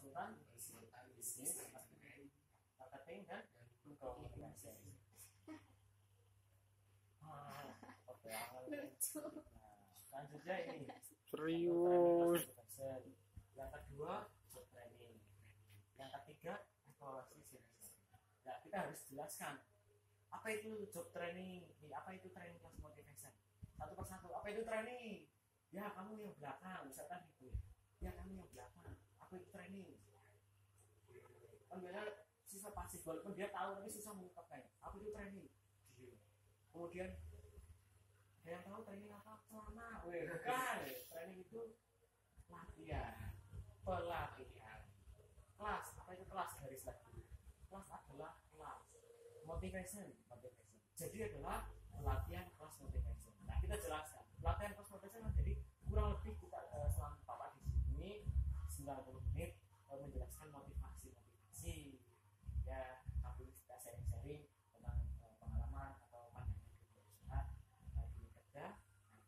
konsultan bisnis marketing dan komunikasi. Oke lucu nah selanjutnya ini Serius. yang kedua job training yang ketiga evaluasi seleksi nah kita harus jelaskan apa itu job training? Apa itu training plus motivation? Satu persatu apa itu training? Ya kamu yang belakang misalkan gitu ya. Kamu yang belakang itu training. Biasanya siswa pasif walaupun dia tahu tapi susah mengungkapkan apa itu training. Kemudian ada yang tahu training apa? Celana. Weh bukan training itu latihan pelatihan. Kelas apa itu kelas garis lagi kelas adalah kelas. Motivation motivation. Jadi adalah pelatihan kelas motivation. Nah kita jelaskan. Pelatihan kelas motivation kan jadi kurang lebih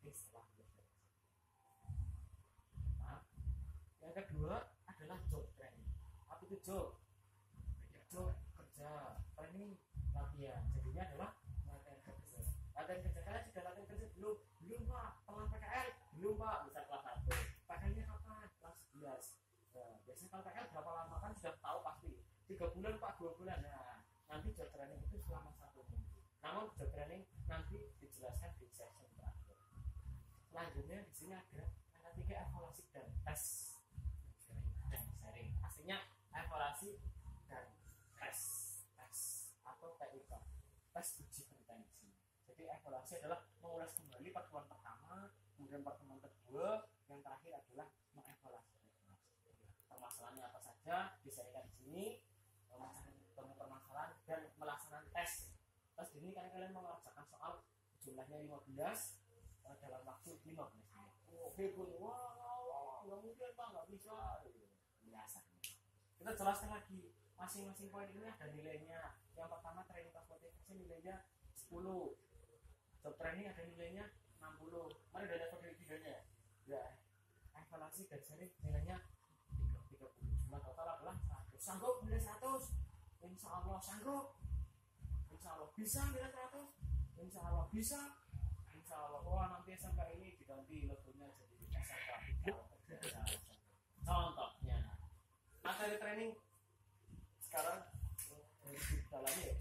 bekerja nah, yang kedua adalah job training. Apa itu job? Job kerja training latihan. Jadinya adalah latihan kerja. Latihan kerja kalian sudah latihan kerja belum belum pak. Telah PKL belum pak. Bisa kelas satu. PKL-nya kapan? Kelas 11 nah, biasanya kalau PKL berapa lama? Kan sudah tahu pasti. Tiga bulan pak. Dua bulan. Nah nanti job training itu selama satu minggu. Namun job training nanti dijelaskan di session terakhir selanjutnya di sini ada yang ketiga evaluasi dan tes. Dan sharing. Aslinya evaluasi dan tes. Tes atau TUK tes uji kompetensi jadi evaluasi adalah mengulas kembali pertemuan pertama kemudian pertemuan kedua yang terakhir adalah mengevaluasi. Permasalahannya apa saja disampaikan di sini. Temu permasalahan dan melaksanakan tes. Tes ini kan kalian mengerjakan soal jumlahnya 15 dalam waktu 15 menit? Oh hebat wah wah nggak mungkin pak nggak bisa. Biasanya kita jelaskan lagi masing-masing poin ini ada nilainya. Yang pertama training motivation nilainya 10 job training ada nilainya 60 mari dari level dari tiganya. Ya evaluasi dan sharing nilainya 30 jumlah total adalah 100 sanggup nilai 100 insya Allah sanggup. Insya Allah bisa nilai 100 insya Allah bisa insya Allah wah nanti SMK ini diganti logonya jadi SMK contohnya materi training sekarang? Dari dalamnya ya